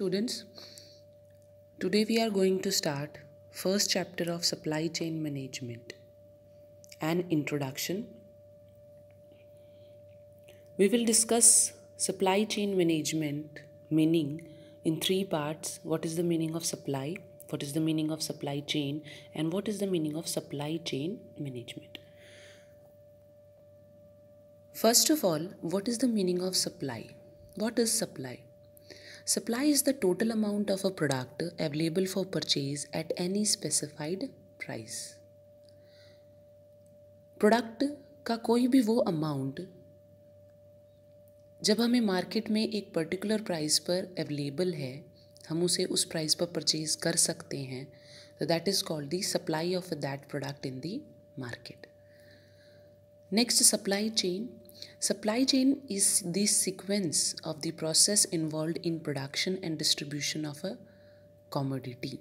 Students, today we are going to start first chapter of supply chain management an introduction. We will discuss supply chain management meaning in three parts. What is the meaning of supply? What is the meaning of supply chain? And what is the meaning of supply chain management? First of all, what is the meaning of supply? What is supply? Supply is the total amount of a product available for purchase at any specified price. Product का कोई भी वो amount जब हमें market में एक particular price पर available है, हम उसे उस प्राइस पर परचेज कर सकते हैं। तो that is called the supply of that product in the market next supply chain Supply chain is the sequence of the process involved in production and distribution of a commodity.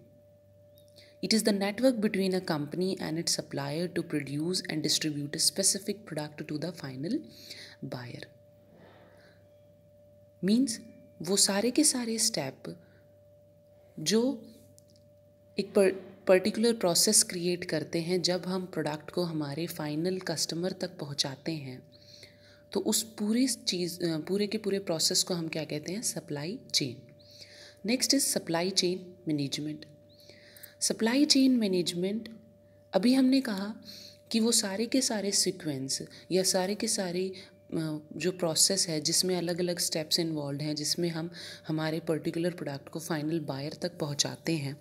It is the network between a company and its supplier to produce and distribute a specific product to the final buyer. Means वो सारे के सारे step जो एक particular process create करते हैं जब हम प्रोडक्ट को हमारे फाइनल कस्टमर तक पहुंचाते हैं तो उस पूरी चीज़ पूरे के पूरे प्रोसेस को हम क्या कहते हैं? Supply chain next is supply chain management supply chain management अभी हमने कहा कि वो सारे के सारे सीक्वेंस या सारे के सारे जो प्रोसेस है, जिसमें अलग अलग स्टेप्स इन्वॉल्व हैं, जिसमें हम हमारे पर्टिकुलर प्रोडक्ट को फाइनल बायर तक पहुंचाते हैं,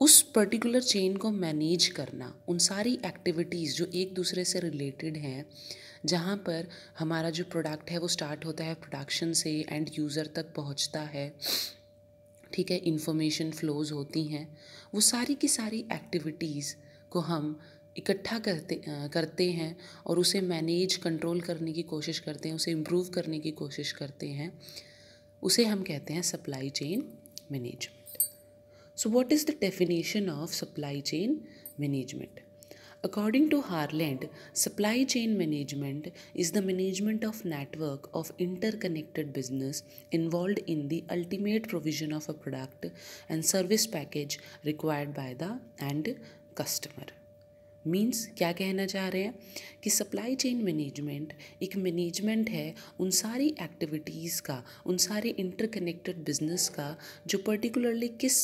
उस पर्टिकुलर चेन को मैनेज करना, उन सारी एक्टिविटीज़ जो एक दूसरे से रिलेटेड हैं जहाँ पर हमारा जो प्रोडक्ट है वो स्टार्ट होता है प्रोडक्शन से एंड यूज़र तक पहुँचता है। ठीक है इंफॉर्मेशन फ्लोज होती हैं। वो सारी की सारी एक्टिविटीज़ को हम इकट्ठा करते करते हैं और उसे मैनेज कंट्रोल करने की कोशिश करते हैं, उसे इम्प्रूव करने की कोशिश करते हैं। उसे हम कहते हैं supply chain management so what is the definition of supply chain management According to Harland, supply chain management is the management of network of interconnected business involved in the ultimate provision of a product and service package required by the end customer. Means क्या कहना चाह रहे हैं कि supply chain management एक management है उन सारी एक्टिविटीज़ का उन सारे इंटरकनेक्टेड बिज़नेस का जो पर्टिकुलरली किस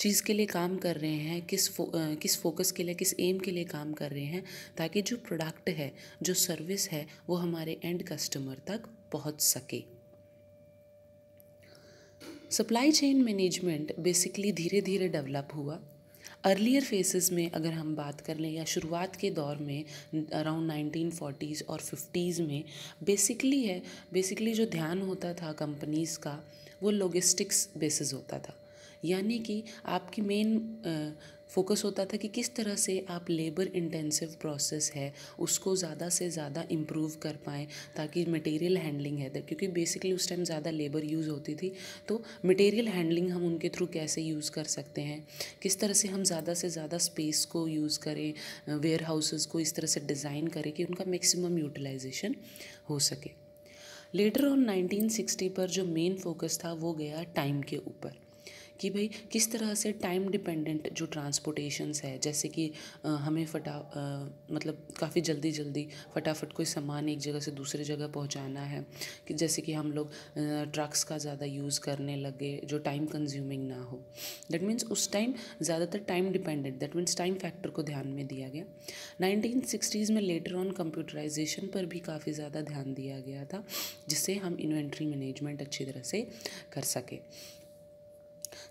चीज़ के लिए काम कर रहे हैं किस फो, किस फोकस के लिए किस एम के लिए काम कर रहे हैं ताकि जो प्रोडक्ट है जो सर्विस है वो हमारे एंड कस्टमर तक पहुँच सके। सप्लाई चेन मैनेजमेंट बेसिकली धीरे धीरे डेवलप हुआ। अर्लियर फेसेस में अगर हम बात कर लें या शुरुआत के दौर में अराउंड नाइनटीन फोर्टीज़ और फिफ्टीज़ में बेसिकली है बेसिकली जो ध्यान होता था कंपनीज़ का वो लॉजिस्टिक्स बेसिस होता था। यानी कि आपकी मेन फोकस होता था कि किस तरह से आप लेबर इंटेंसिव प्रोसेस है, उसको ज़्यादा से ज़्यादा इम्प्रूव कर पाएँ ताकि मटेरियल हैंडलिंग है। क्योंकि बेसिकली उस टाइम ज़्यादा लेबर यूज़ होती थी। तो मटेरियल हैंडलिंग हम उनके थ्रू कैसे यूज़ कर सकते हैं? किस तरह से हम ज़्यादा से ज़्यादा स्पेस को यूज़ करें वेयर हाउसेज़ को इस तरह से डिज़ाइन करें कि उनका मैक्सिमम यूटिलाइजेशन हो सके। लेटर ऑन 1960 पर जो मेन फोकस था वो गया टाइम के ऊपर। कि भाई किस तरह से टाइम डिपेंडेंट जो ट्रांसपोर्टेशंस है, जैसे कि हमें फटा मतलब काफ़ी जल्दी जल्दी फटाफट कोई सामान एक जगह से दूसरी जगह पहुंचाना है। कि जैसे कि हम लोग ट्रक्स का ज़्यादा यूज़ करने लगे जो टाइम कंज्यूमिंग ना हो। दैट मीन्स उस टाइम ज़्यादातर time dependent that means time factor को ध्यान में दिया गया। नाइनटीन सिक्सटीज़ में लेटर ऑन कंप्यूटराइजेशन पर भी काफ़ी ज़्यादा ध्यान दिया गया था, जिससे हम इन्वेंट्री मैनेजमेंट अच्छी तरह से कर सके।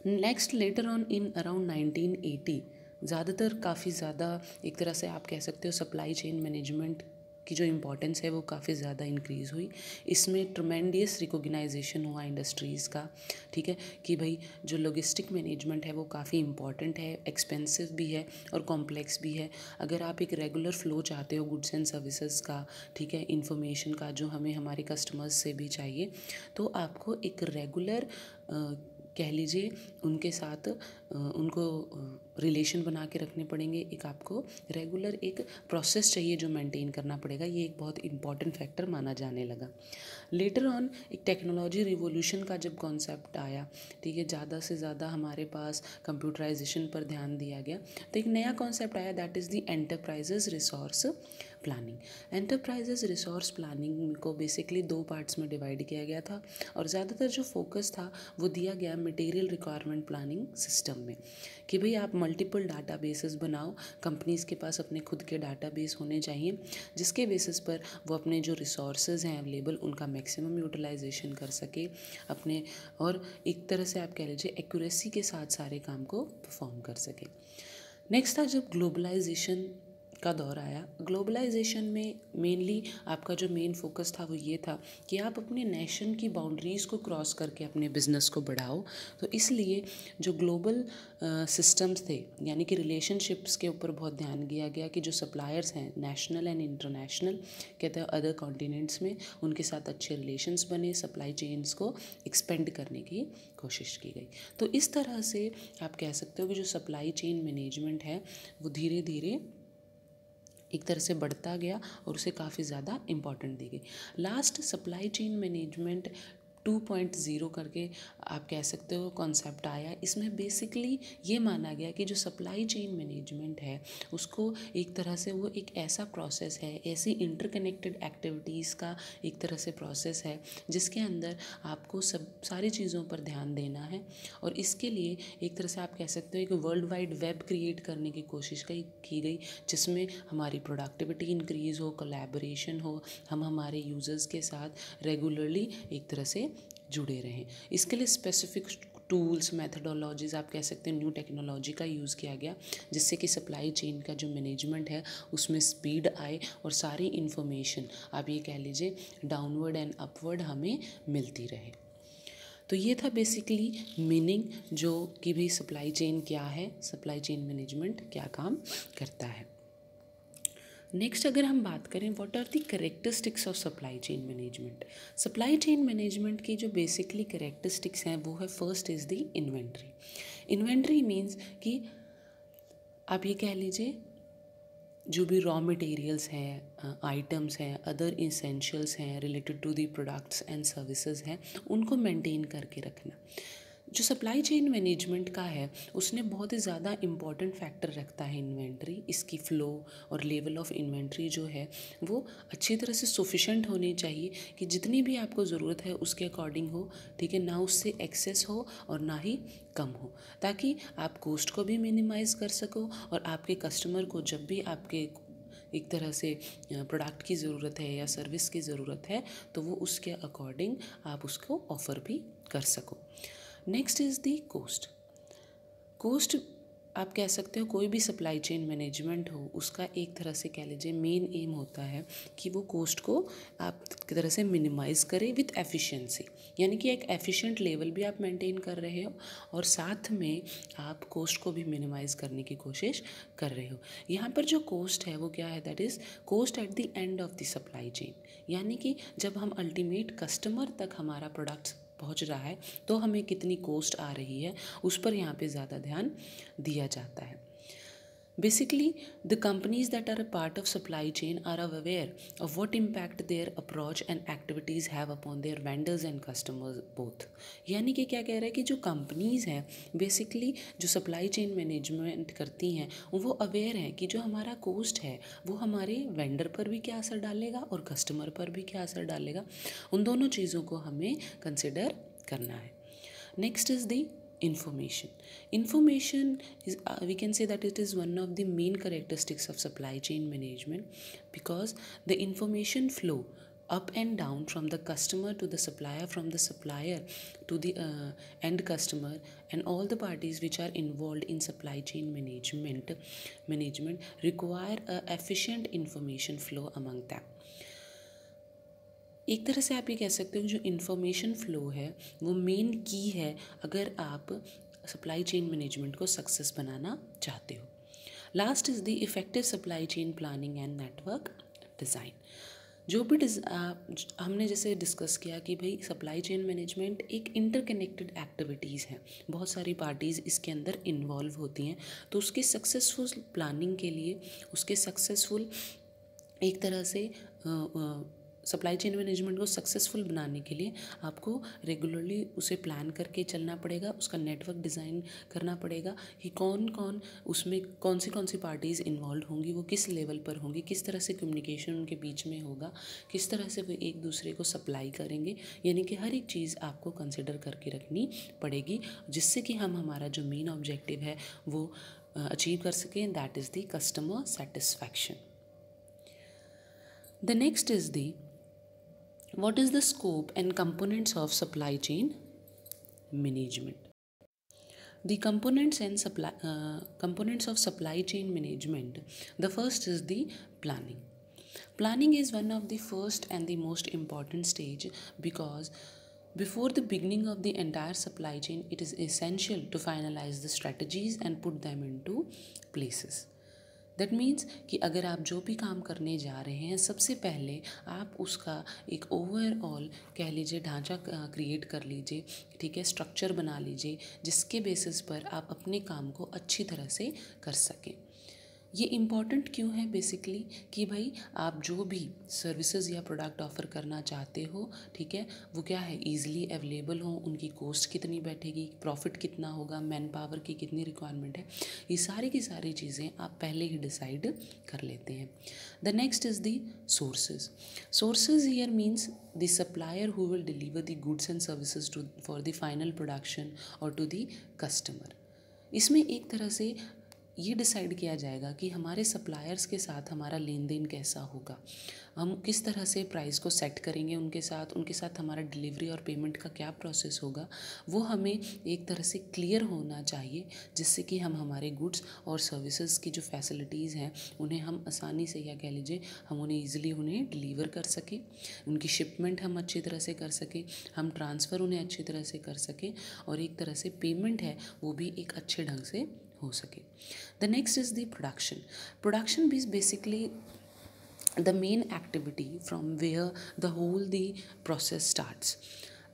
Next later on in around 1980 ज़्यादातर काफ़ी ज़्यादा एक तरह से आप कह सकते हो सप्लाई चेन मैनेजमेंट की जो इम्पोर्टेंस है वो काफ़ी ज़्यादा इंक्रीज़ हुई। इसमें ट्रमेंडियस रिकोगनाइजेशन हुआ इंडस्ट्रीज़ का, ठीक है? कि भाई जो लॉजिस्टिक मैनेजमेंट है वो काफ़ी इंपॉर्टेंट है एक्सपेंसिव भी है और कॉम्प्लेक्स भी है। अगर आप एक रेगुलर फ्लो चाहते हो गुड्स एंड सर्विसेज़ का, ठीक है? इन्फॉर्मेशन का जो हमें हमारे कस्टमर्स से भी चाहिए तो आपको एक रेगुलर कह लीजिए उनके साथ उनको रिलेशन बना के रखने पड़ेंगे। एक आपको रेगुलर एक प्रोसेस चाहिए जो मेंटेन करना पड़ेगा। ये एक बहुत इंपॉर्टेंट फैक्टर माना जाने लगा। लेटर ऑन एक टेक्नोलॉजी रिवोल्यूशन का जब कॉन्सेप्ट आया, ठीक है, ज़्यादा से ज़्यादा हमारे पास कंप्यूटराइजेशन पर ध्यान दिया गया तो एक नया कॉन्सेप्ट आया that is the enterprises resource planning enterprises resource planning को बेसिकली दो पार्ट्स में डिवाइड किया गया था, और ज़्यादातर जो फोकस था, वो दिया गया मटेरियल रिक्वायरमेंट प्लानिंग सिस्टम में। कि भाई आप मल्टीपल डाटा बेसिस बनाओ कंपनीज़ के पास अपने खुद के डाटा बेस होने चाहिए, जिसके बेसिस पर वो अपने जो रिसोर्स हैं अवेलेबल उनका मैक्सिमम यूटिलाइजेशन कर सके, अपने और एक तरह से आप कह लीजिए एक्यूरेसी के साथ सारे काम को परफॉर्म कर सके। नेक्स्ट था जब ग्लोबलाइजेशन का दौर आया। ग्लोबलाइजेशन में मेनली आपका जो मेन फोकस था वो ये था कि आप अपने नेशन की बाउंड्रीज़ को क्रॉस करके अपने बिज़नेस को बढ़ाओ। तो इसलिए जो ग्लोबल सिस्टम्स थे, यानी कि रिलेशनशिप्स के ऊपर बहुत ध्यान दिया गया कि जो सप्लायर्स हैं नेशनल एंड इंटरनेशनल कहते हैं अदर कॉन्टिनेंट्स में, उनके साथ अच्छे रिलेशंस बने सप्लाई चेन्स को एक्सपेंड करने की कोशिश की गई। तो इस तरह से आप कह सकते हो कि जो सप्लाई चेन मैनेजमेंट है, वो धीरे धीरे एक तरह से बढ़ता गया और उसे काफ़ी ज़्यादा इंपॉर्टेंट दी गई last supply chain management two point zero करके आप कह सकते हो कॉन्सेप्ट आया। इसमें बेसिकली ये माना गया कि जो सप्लाई चेन मैनेजमेंट है, उसको एक तरह से वो एक ऐसा प्रोसेस है, ऐसी इंटरकनेक्टेड एक्टिविटीज़ का एक तरह से प्रोसेस है, जिसके अंदर आपको सब, सारी चीज़ों पर ध्यान देना है। और इसके लिए एक तरह से आप कह सकते हो एक वर्ल्ड वाइड वेब क्रिएट करने की कोशिश की गई, जिसमें हमारी प्रोडक्टिविटी इंक्रीज़ हो कोलैबोरेशन हो, हम हमारे यूज़र्स के साथ रेगुलरली एक तरह से जुड़े रहें। इसके लिए स्पेसिफिक टूल्स मैथडोलॉजीज़ आप कह सकते हैं न्यू टेक्नोलॉजी का यूज़ किया गया, जिससे कि सप्लाई चेन का जो मैनेजमेंट है, उसमें स्पीड आए और सारी इन्फॉर्मेशन आप ये कह लीजिए डाउनवर्ड एंड अपवर्ड हमें मिलती रहे। तो ये था बेसिकली मीनिंग जो कि भी सप्लाई चेन क्या है सप्लाई चेन मैनेजमेंट क्या काम करता है। नेक्स्ट अगर हम बात करें what are the characteristics of supply chain management supply chain management की जो बेसिकली करेक्टरिस्टिक्स हैं, वो है first is the inventory inventory means कि आप ये कह लीजिए, जो भी रॉ मटेरियल्स हैं आइटम्स हैं अदर इसेंशियल्स हैं related to the products and services हैं, उनको मेंटेन करके रखना। जो सप्लाई चेन मैनेजमेंट का है, उसने बहुत ही ज़्यादा इंपॉर्टेंट फैक्टर रखता है इन्वेंट्री इसकी फ़्लो और लेवल ऑफ़ इन्वेंट्री जो है, वो अच्छी तरह से सफिशेंट होनी चाहिए कि जितनी भी आपको ज़रूरत है उसके अकॉर्डिंग हो, ठीक है, ना उससे एक्सेस हो और ना ही कम हो। ताकि आप कॉस्ट को भी मिनिमाइज़ कर सको और आपके कस्टमर को जब भी आपके एक तरह से प्रोडक्ट की ज़रूरत है या सर्विस की ज़रूरत है तो वो उसके अकॉर्डिंग आप उसको ऑफ़र भी कर सको। Next is the cost cost आप कह सकते हो, कोई भी सप्लाई चेन मैनेजमेंट हो, उसका एक तरह से कह लीजिए मेन एम होता है कि वो कोस्ट को आप की तरह से मिनिमाइज़ करें विथ एफिशिएंसी यानी कि एक एफिशिएंट लेवल भी आप मेंटेन कर रहे हो और साथ में आप कोस्ट को भी मिनिमाइज़ करने की कोशिश कर रहे हो। यहाँ पर जो कोस्ट है, वो क्या है? That is cost at the end of the supply chain यानी कि जब हम अल्टीमेट कस्टमर तक हमारा प्रोडक्ट पहुँच रहा है तो हमें कितनी कॉस्ट आ रही है, उस पर यहाँ पे ज़्यादा ध्यान दिया जाता है। Basically the companies that are a part of supply chain are aware of what impact their approach and activities have upon their vendors and customers both यानी कि क्या कह रहे हैं कि जो कंपनीज़ हैं बेसिकली जो सप्लाई चेन मैनेजमेंट करती हैं, वो अवेयर हैं कि जो हमारा कॉस्ट है, वो हमारे वेंडर पर भी क्या असर डालेगा और कस्टमर पर भी क्या असर डालेगा? उन दोनों चीज़ों को हमें कंसिडर करना है। Next is the information. Information is uh, we can say that it is one of the main characteristics of supply chain management because the information flow up and down from the customer to the supplier from the supplier to the uh, end customer and all the parties which are involved in supply chain management management require a efficient information flow among them एक तरह से आप ये कह सकते हो, जो information flow है, वो मेन की है अगर आप सप्लाई चेन मैनेजमेंट को सक्सेस बनाना चाहते हो। Last is the effective supply chain planning and network design जो भी डिस हमने जैसे डिस्कस किया कि भाई सप्लाई चेन मैनेजमेंट एक इंटरकनेक्टेड एक्टिविटीज़ है। बहुत सारी पार्टीज़ इसके अंदर इन्वॉल्व होती हैं। तो उसके सक्सेसफुल प्लानिंग के लिए, उसके सक्सेसफुल एक तरह से सप्लाई चेन मैनेजमेंट को सक्सेसफुल बनाने के लिए आपको रेगुलरली उसे प्लान करके चलना पड़ेगा, उसका नेटवर्क डिज़ाइन करना पड़ेगा कि कौन कौन उसमें कौन सी कौन सी पार्टीज़ इन्वॉल्व होंगी, वो किस लेवल पर होंगी, किस तरह से कम्युनिकेशन उनके बीच में होगा, किस तरह से वो एक दूसरे को सप्लाई करेंगे, यानी कि हर एक चीज़ आपको कंसिडर करके रखनी पड़ेगी, जिससे कि हम हमारा जो मेन ऑब्जेक्टिव है वो अचीव कर सकें that is the customer satisfaction the next is the What is the scope and components of supply chain management? The components and supply uh, components of supply chain management. The first is the planning. Planning is one of the first and the most important stage because before the beginning of the entire supply chain, it is essential to finalize the strategies and put them into places. That means कि अगर आप जो भी काम करने जा रहे हैं, सबसे पहले आप उसका एक ओवरऑल कह लीजिए ढांचा क्रिएट कर लीजिए, ठीक है? स्ट्रक्चर बना लीजिए, जिसके बेसिस पर आप अपने काम को अच्छी तरह से कर सकें। ये इंपॉर्टेंट क्यों है बेसिकली कि भाई आप जो भी सर्विसेज़ या प्रोडक्ट ऑफ़र करना चाहते हो, ठीक है, वो क्या है? ईजिली अवेलेबल हो, उनकी कॉस्ट कितनी बैठेगी प्रॉफिट कितना होगा मैन पावर की कितनी रिक्वायरमेंट है, ये सारी की सारी चीज़ें आप पहले ही डिसाइड कर लेते हैं। The next is the sources sources here means the supplier who will deliver the goods and services to for the final production और टू द कस्टमर इसमें एक तरह से ये डिसाइड किया जाएगा कि हमारे सप्लायर्स के साथ हमारा लेन देन कैसा होगा। हम किस तरह से प्राइस को सेट करेंगे उनके साथ उनके साथ हमारा डिलीवरी और पेमेंट का क्या प्रोसेस होगा, वो हमें एक तरह से क्लियर होना चाहिए, जिससे कि हम हमारे गुड्स और सर्विसेज़ की जो फैसिलिटीज़ हैं, उन्हें हम आसानी से या कह लीजिए, हम उन्हें ईजिली उन्हें डिलीवर कर सकें, उनकी शिपमेंट हम अच्छी तरह से कर सकें, हम ट्रांसफ़र उन्हें अच्छी तरह से कर सकें और एक तरह से पेमेंट है, वो भी एक अच्छे ढंग से हो सके। The next is the production production भी basically the main activity from where the whole the process starts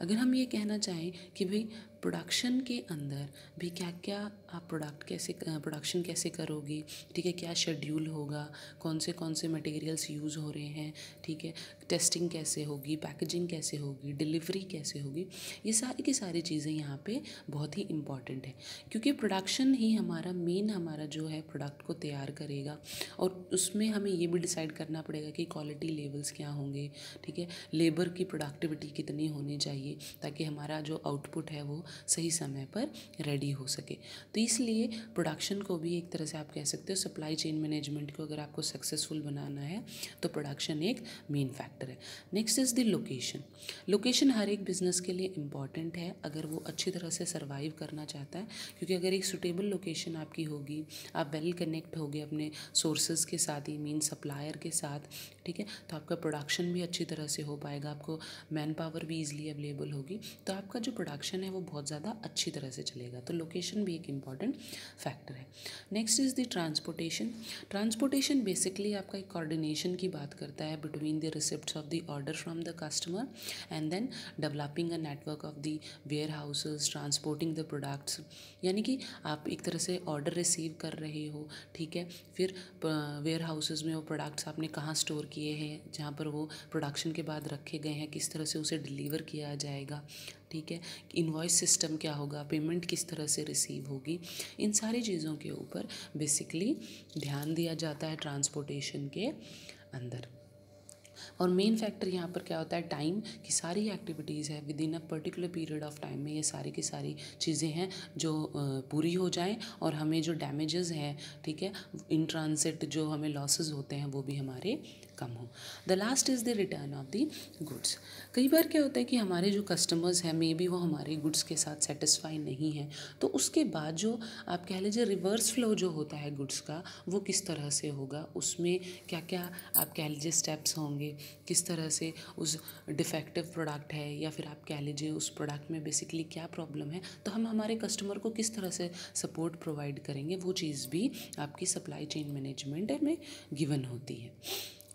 अगर हम ये कहना चाहें कि भाई प्रोडक्शन के अंदर भी क्या क्या आप प्रोडक्ट कैसे प्रोडक्शन कैसे करोगे? ठीक है, क्या शेड्यूल होगा? कौन से कौन से मटेरियल्स यूज़ हो रहे हैं? ठीक है टेस्टिंग कैसे होगी? पैकेजिंग कैसे होगी? डिलीवरी कैसे होगी? ये सारी की सारी चीज़ें यहाँ पे बहुत ही इंपॉर्टेंट है। क्योंकि प्रोडक्शन ही हमारा मेन हमारा जो है प्रोडक्ट को तैयार करेगा और उसमें हमें ये भी डिसाइड करना पड़ेगा कि क्वालिटी लेवल्स क्या होंगे। ठीक है लेबर की प्रोडक्टिविटी कितनी होनी चाहिए ताकि हमारा जो आउटपुट है वो सही समय पर रेडी हो सके। तो इसलिए प्रोडक्शन को भी एक तरह से आप कह सकते हो सप्लाई चेन मैनेजमेंट को अगर आपको सक्सेसफुल बनाना है तो प्रोडक्शन एक मेन फैक्टर है। Next is the location location हर एक बिज़नेस के लिए इंपॉर्टेंट है, अगर वो अच्छी तरह से सर्वाइव करना चाहता है, क्योंकि अगर एक सुटेबल लोकेशन आपकी होगी, आप वेल कनेक्ट होगे अपने सोर्सेज के साथ ही मीन सप्लायर के साथ, ठीक है तो आपका प्रोडक्शन भी अच्छी तरह से हो पाएगा, आपको मैन पावर भी ईजिली अवेलेबल होगी तो आपका जो प्रोडक्शन है वो बहुत ज़्यादा अच्छी तरह से चलेगा। तो लोकेशन भी एक इंपॉर्टेंट फैक्टर है। Next is the transportation transportation basically आपका एक कोऑर्डिनेशन की बात करता है between the receipt of the order from the customer and then developing a network of the warehouses transporting the products यानी कि आप एक तरह से ऑर्डर रिसीव कर रहे हो, ठीक है? फिर वेयर हाउसेज में वो प्रोडक्ट्स आपने कहाँ स्टोर किए हैं, जहाँ पर वो प्रोडक्शन के बाद रखे गए हैं, किस तरह से उसे डिलीवर किया जाएगा। ठीक है इन्वॉइस सिस्टम क्या होगा पेमेंट किस तरह से रिसीव होगी, इन सारी चीज़ों के ऊपर बेसिकली ध्यान दिया जाता है ट्रांसपोर्टेशन के अंदर। और मेन फैक्टर यहाँ पर क्या होता है टाइम की सारी एक्टिविटीज़ है within a particular period of time में ये सारी की सारी चीज़ें हैं जो पूरी हो जाएँ और हमें जो डैमेजेस हैं, ठीक है इन ट्रांसिट जो हमें लॉसेस होते हैं, वो भी हमारे कम हो। The last is the return of the goods कई बार क्या होता है कि हमारे जो कस्टमर्स हैं मे बी वो हमारे गुड्स के साथ सेटिस्फाई नहीं हैं। तो उसके बाद जो आप कह लीजिए रिवर्स फ्लो जो होता है गुड्स का, वो किस तरह से होगा? उसमें क्या क्या आप कह लीजिए स्टेप्स होंगे? किस तरह से उस डिफेक्टिव प्रोडक्ट है? या फिर आप कह लीजिए उस प्रोडक्ट में बेसिकली क्या प्रॉब्लम है? तो हम हमारे कस्टमर को किस तरह से सपोर्ट प्रोवाइड करेंगे, वो चीज़ भी आपकी सप्लाई चेन मैनेजमेंट में गिवन होती है।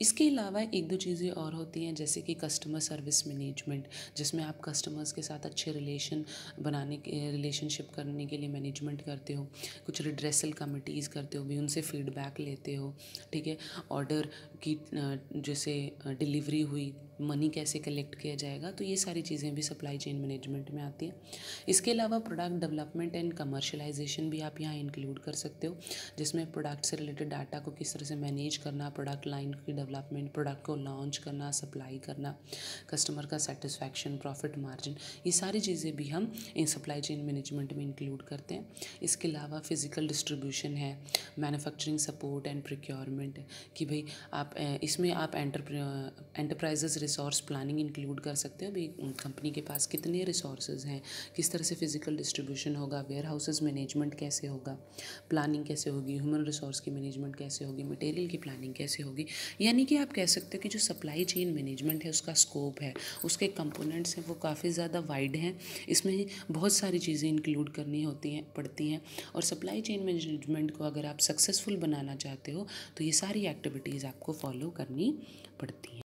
इसके अलावा एक दो चीज़ें और होती हैं, जैसे कि कस्टमर सर्विस मैनेजमेंट जिसमें आप कस्टमर्स के साथ अच्छे रिलेशन बनाने के रिलेशनशिप करने के लिए मैनेजमेंट करते हो, कुछ रिड्रेसल कमिटीज़ करते हो, भी उनसे फीडबैक लेते हो, ठीक है? ऑर्डर की जैसे डिलीवरी हुई, मनी कैसे कलेक्ट किया जाएगा तो ये सारी चीज़ें भी सप्लाई चेन मैनेजमेंट में आती हैं। इसके अलावा प्रोडक्ट डेवलपमेंट एंड कमर्शलाइजेशन भी आप यहाँ इंक्लूड कर सकते हो, जिसमें प्रोडक्ट से रिलेटेड डाटा को किस तरह से मैनेज करना, प्रोडक्ट लाइन की डेवलपमेंट, प्रोडक्ट को लॉन्च करना, सप्लाई करना, कस्टमर का सेटिस्फैक्शन, प्रॉफिट मार्जिन, ये सारी चीज़ें भी हम इन सप्लाई चेन मैनेजमेंट में इंक्लूड करते हैं। इसके अलावा फ़िज़िकल डिस्ट्रीब्यूशन है मैनुफैक्चरिंग सपोर्ट एंड प्रिक्योरमेंट, कि भाई आप इसमें आप एंटरप्राइजेज रिसोर्स प्लानिंग इंक्लूड कर सकते हो। अभी कंपनी के पास कितने रिसोर्सेज हैं? किस तरह से फ़िज़िकल डिस्ट्रीब्यूशन होगा? वेयर हाउसेज मैनेजमेंट कैसे होगा? प्लानिंग कैसे होगी? ह्यूमन रिसोर्स की मैनेजमेंट कैसे होगी? मटेरियल की प्लानिंग कैसे होगी? यानी कि आप कह सकते हो कि जो सप्लाई चेन मैनेजमेंट है, उसका स्कोप है, उसके कंपोनेंट्स हैं, वो काफ़ी ज़्यादा वाइड हैं। इसमें बहुत सारी चीज़ें इंक्लूड करनी होती हैं, पड़ती हैं। और सप्लाई चेन मैनेजमेंट को अगर आप सक्सेसफुल बनाना चाहते हो तो ये सारी एक्टिविटीज़ आपको फॉलो करनी पड़ती हैं।